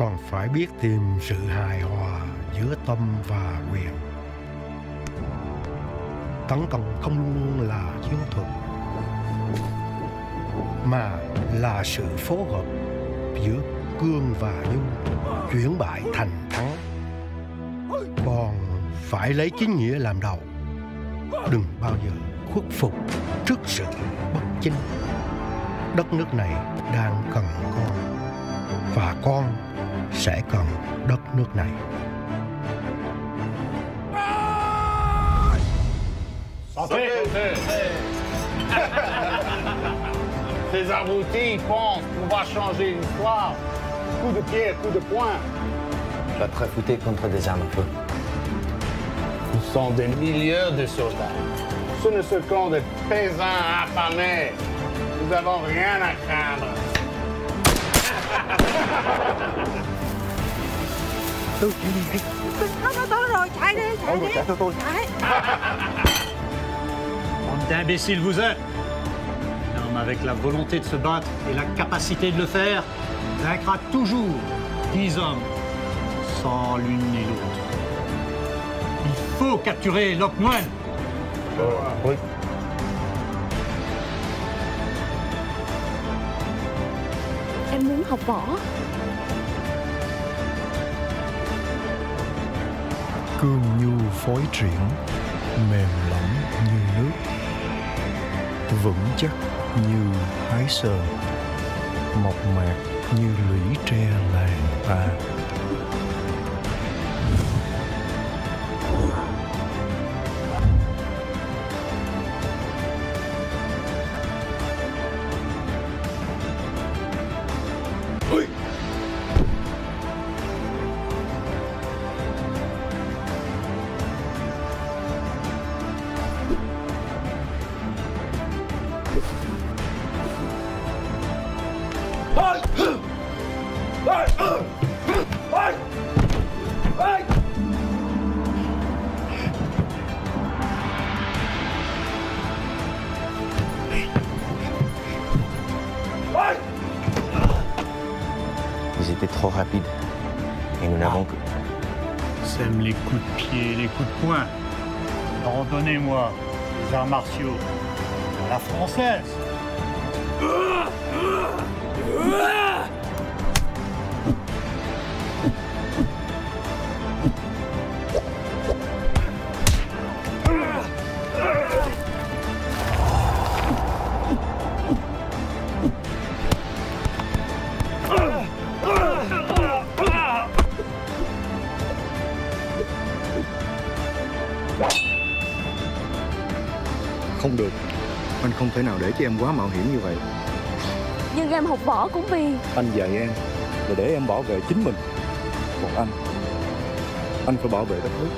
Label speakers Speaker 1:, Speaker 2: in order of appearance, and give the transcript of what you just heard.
Speaker 1: còn phải biết tìm sự hài hòa giữa tâm và quyền tấn công không luôn là chiến thuật, mà là sự phối hợp giữa cương và nhu, chuyển bại thành thắng. Còn phải lấy chính nghĩa làm đầu. Đừng bao giờ khuất phục trước sự bất chính. Đất nước này đang cần con. Và con sẽ cần đất nước này
Speaker 2: Santé Ces abrutis pensent pouvoir changer une histoire. Coup de pied, coup de poing.
Speaker 3: Te refouter contre des armes à feu.
Speaker 2: Nous sommes des milliers de soldats. Ce ne sont que des paysans affamés. Nous n'avons rien à craindre.
Speaker 3: Tôi
Speaker 4: d'imbéciles vous êtes L'homme avec la volonté de se battre et la capacité de le faire vaincra toujours dix hommes, sans l'une ni l'autre. Il faut capturer
Speaker 3: Oui.
Speaker 5: Em muốn học võ.
Speaker 6: Cương nhu phối triển mềm lỏng như nước. Vững chắc như thái sơn mộc mạc như lũy tre làng ta.
Speaker 3: Ils étaient trop rapides. Et nous n'avons que.
Speaker 4: Sème les coups de pied et les coups de poing. Alors donnez-moi les arts martiaux la française.
Speaker 6: Không được. Anh không thể nào để cho em quá mạo hiểm như vậy.
Speaker 5: Nhưng em học võ cũng vì.
Speaker 6: Anh dạy em là để em bảo vệ chính mình. Còn anh anh phải bảo vệ đất nước